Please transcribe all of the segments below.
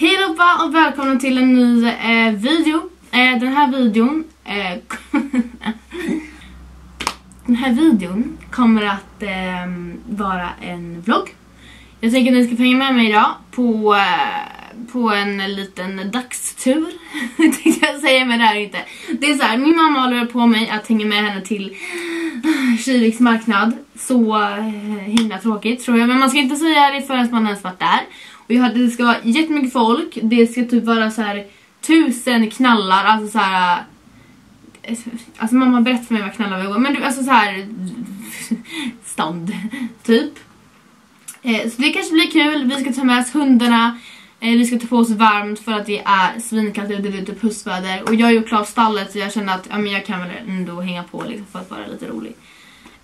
Hej allihopa och välkomna till en ny eh, video. Eh, den här videon eh, Den här videon kommer att eh, vara en vlogg. Jag tänker att ni ska få hänga med mig idag på, eh, på en liten dagstur. Tänkte jag säga men det här är inte. Det är så här, min mamma håller på mig att hänga med henne till ah, Kiviks marknad. Så eh, himla tråkigt tror jag. Men man ska inte säga det förrän man ens varit där. Vi jag hade, det ska vara jättemycket folk. Det ska typ vara så här tusen knallar. Alltså så här. Alltså mamma berättade för mig vad knallar var. Men du, alltså så här stånd typ. Eh, så det kanske blir kul. Vi ska ta med oss hundarna. Eh, vi ska ta på oss varmt för att det är svinkallt ute, det är typ höstväder. Och jag har ju klart stallet så jag känner att ja, men jag kan väl ändå hänga på liksom, för att vara lite rolig.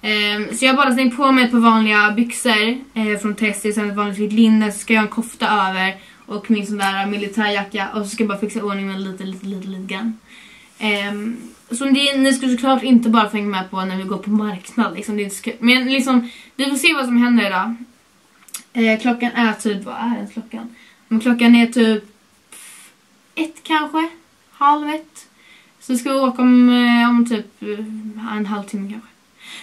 Ehm, så jag har bara slängt på mig ett par vanliga byxor eh, från Tessie, sen ett vanligt linne, så ska jag ha en kofta över och min sån där eh, militärjacka och så ska jag bara fixa ordning med lite, lite, lite, lite grann. Um, så ni, ni ska såklart inte bara få hänga med på när vi går på marknad. Liksom, det ska, men liksom, vi får se vad som händer idag. Eh, klockan är typ, vad är den klockan? Men klockan är typ ett kanske, halv ett. Så ska vi åka om, eh, om typ eh, en halvtimme kanske.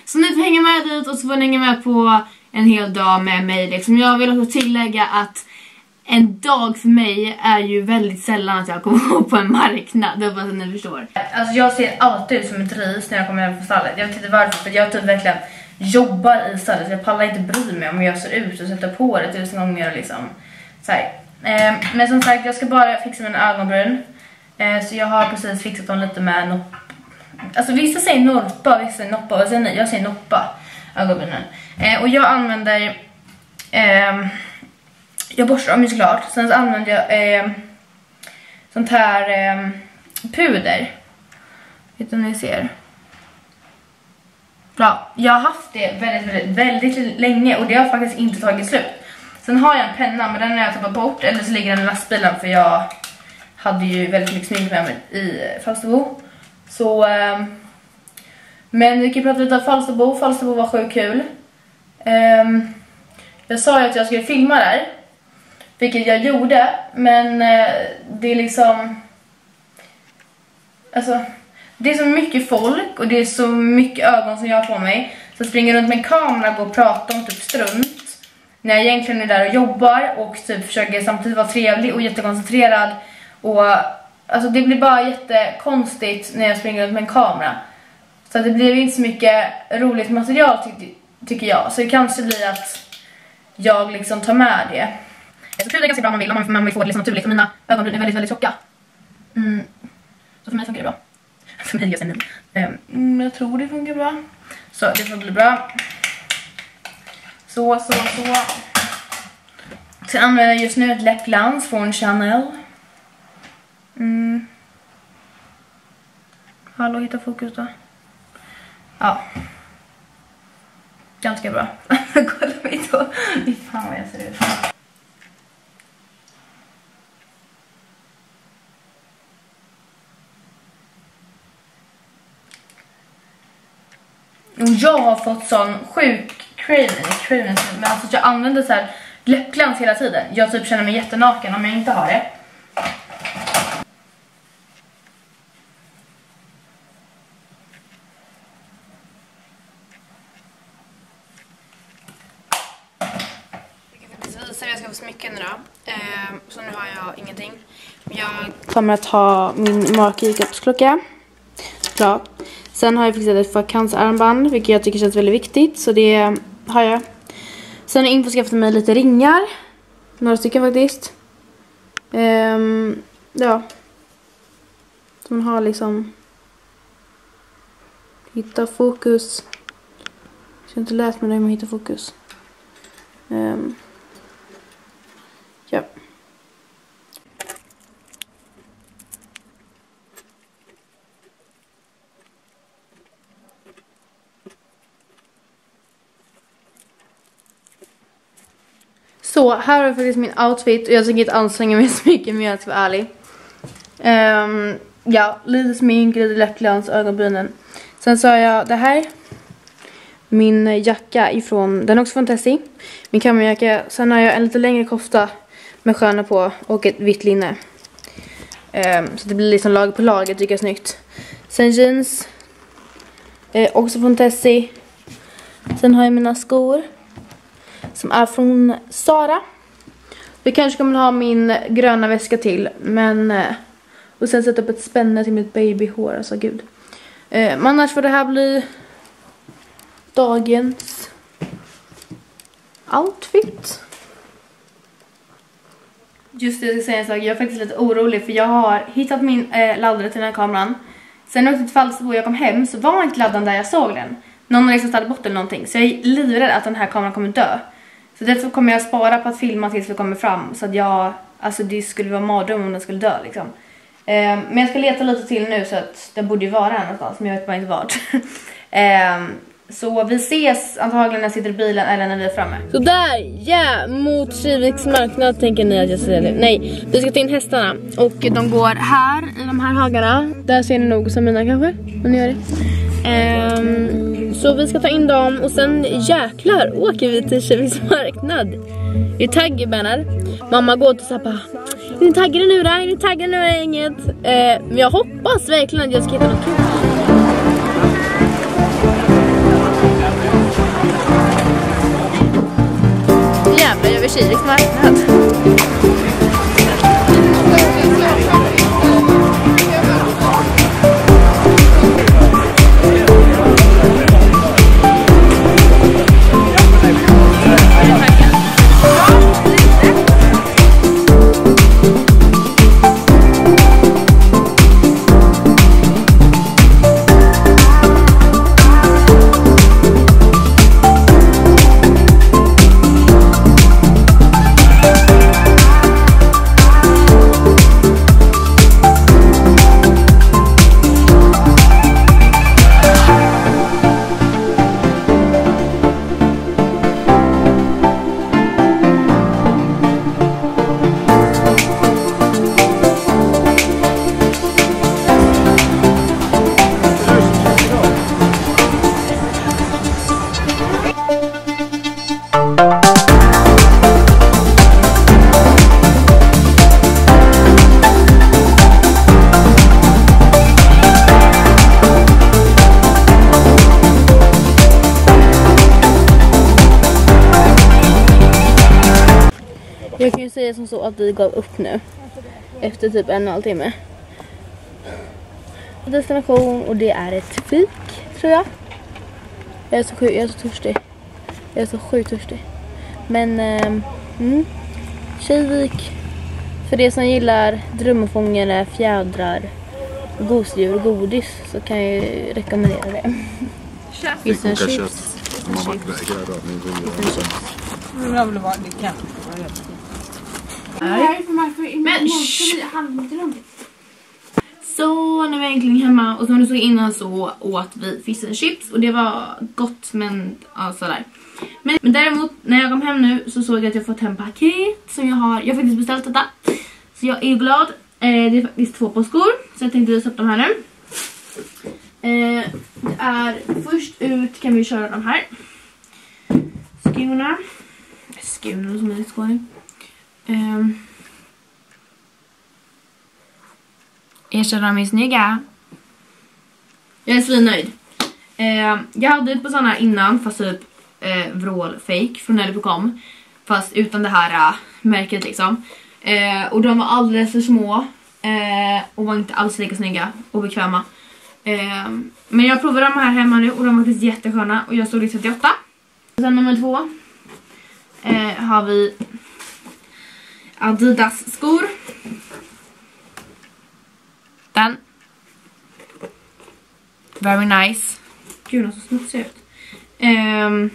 Så ni får hänga med dit och så får ni hänga med på en hel dag med mig. Liksom. Jag vill också tillägga att en dag för mig är ju väldigt sällan att jag kommer på en marknad, det hoppas att ni förstår. Alltså jag ser alltid ut som ett ris när jag kommer hem från stallet. Jag vet inte varför, för jag typ verkligen jobbar i stallet. Jag pallar inte bry mig om hur jag ser ut och sätter på det tusen gånger och liksom så eh, Men som sagt, jag ska bara fixa mina ögonbryn. Eh, så jag har precis fixat dem lite med något Alltså vissa säger norpa, vissa säger noppa. Vad säger ni? Jag säger noppa, ögonbrynen. Eh, och jag använder... Eh, jag borstar dem ju såklart. Sen så använder jag eh, sånt här eh, puder. Vet du om ni ser? Bra. Jag har haft det väldigt, väldigt, väldigt länge och det har faktiskt inte tagit slut. Sen har jag en penna men den har jag tappat bort eller så ligger den i lastbilen för jag hade ju väldigt mycket smink med mig i Falsterbo. Så, eh, men vi kan prata lite om Falsterbo. Falsterbo var sjukt kul. Eh, jag sa ju att jag skulle filma där. Vilket jag gjorde, men eh, det är liksom... Alltså, det är så mycket folk och det är så mycket ögon som jag har på mig. Så jag springer runt med en kamera och pratar om typ strunt. När jag egentligen är där och jobbar och typ försöker samtidigt vara trevlig och jättekoncentrerad. Och alltså det blir bara jättekonstigt när jag springer runt med en kamera. Så det blir inte så mycket roligt material ty tycker jag. Så det kanske blir att jag liksom tar med det. Så puder är ganska bra om man vill, om man vill få det liksom naturligt. Och mina ögonbryn är väldigt, väldigt tjocka. Mm. Så för mig funkar det bra. för mig, jag säger nej. Mm, jag tror det funkar bra. Så det får bli bra. Så, så, så. Sen använder jag just nu ett läppglans från Chanel. Mm. Hallå, hitta fokus då. Ja. Ganska bra. Kolla mig då. Fy fan vad jag ser ut. Och jag har fått sån sjuk craving, men alltså jag använder så här läppglans hela tiden. Jag typ känner mig jättenaken om jag inte har det. Jag ska få smycken idag, eh, så nu har jag ingenting. Jag kommer att ha min Mark Jacobs-klocka. Sen har jag fixat ett vakansarmband, vilket jag tycker känns väldigt viktigt. Så det har jag. Sen har jag införskaffat mig lite ringar. Några stycken faktiskt. Um, ja. Så man har liksom... Hitta fokus. Jag har inte lärt mig hur man hittar fokus. Um, Så, här har jag faktiskt min outfit och jag tänker inte anstränga mig så mycket mer jag ska vara ärlig. Um, ja, lite smink, lite läppglans, ögonbrynen. Sen så har jag det här. Min jacka ifrån, den är också från Tessie. Min kammarjacka. Sen har jag en lite längre kofta med stjärnor på och ett vitt linne. Um, så det blir liksom lager på lager, tycker jag är snyggt. Sen jeans. Eh, också från Tessie. Sen har jag mina skor. Som är från Sara. Vi kanske kommer ha min gröna väska till, men... Eh, och sen sätta upp ett spänne till mitt babyhår, alltså gud. Eh, men annars får det här bli dagens outfit. Just det, jag ska säga en sak. Jag är faktiskt lite orolig för jag har hittat min eh, laddare till den här kameran. Sen åkte ett fall så jag kom hem så var inte laddaren där jag såg den. Någon har liksom ställt bort eller någonting. Så jag är livrädd att den här kameran kommer dö. Så därför kommer jag spara på att filma tills vi kommer fram. Så att jag, alltså det skulle vara mardröm om den skulle dö liksom. Eh, men jag ska leta lite till nu så att den borde ju vara här någonstans. Men jag vet bara inte vart. eh, så vi ses antagligen när jag sitter i bilen eller när vi är framme. Så där, ja, yeah, mot Kiviks marknad tänker ni att jag säger det. Nej, vi ska ta in hästarna och de går här i de här hagarna. Där ser ni nog som mina kanske, om ni gör det. Um, så vi ska ta in dem och sen jäklar åker vi till Kiviks marknad. Är du taggad Bernhard. Mamma går till såhär bara, är ni taggade nu då? Är ni taggade nu gänget? inget? Uh, men jag hoppas verkligen att jag ska hitta något kul. över Kiviks marknad. Jag kan marknad. Säga som så att vi gav upp nu. Efter typ en och en halv timme. Destination och det är ett fik tror jag. Jag är så, sjuk, jag är så törstig. Jag är så sjukt törstig. Men, um, mm. Kivik. För det som gillar drömfångare, fjädrar, gosedjur och godis så kan jag ju rekommendera det. Fish and chips. Jag vill vara det kan. Men Så nu är vi äntligen hemma och som du såg innan så åt vi fish and chips och det var gott men ja sådär. Men, men däremot när jag kom hem nu så såg jag att jag fått hem paket som jag har, jag har faktiskt beställt detta. Så jag är glad. Eh, det är faktiskt två på skor så jag tänkte visa upp de här nu. Eh, det är först ut kan vi köra de här skorna. Skorna som är skåning. Um, erkänner de är snygga. Jag är svinnöjd. Uh, jag hade ett på sådana innan fast typ eh, uh, vrål fake från Nelly.com fast utan det här uh, märket liksom. Uh, och de var alldeles för små uh, och var inte alls lika snygga och bekväma. Uh, men jag provade de här hemma nu och de var faktiskt jättesköna och jag stod i 38. Sen nummer två har vi Adidas skor. Den. Very nice. Gud, de så smutsiga ut. Um,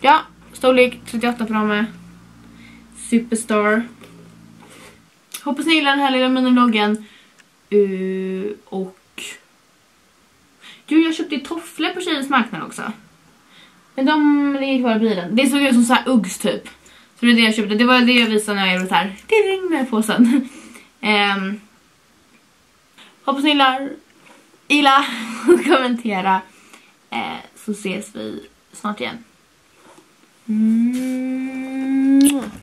ja, storlek 38 på dem med. Superstar. Hoppas ni gillar den här lilla minivloggen. Uh, och... Jo, jag köpte tofflor på Tjejens marknad också. Men de ligger kvar i bilen. Det såg ut som så här Uggs typ. Så det är det jag köpte. Det var det jag visade när jag gjorde så här. Ding med påsen. Ehm. um, hoppas ni gillar. Gilla och kommentera. Uh, så ses vi snart igen. Mm.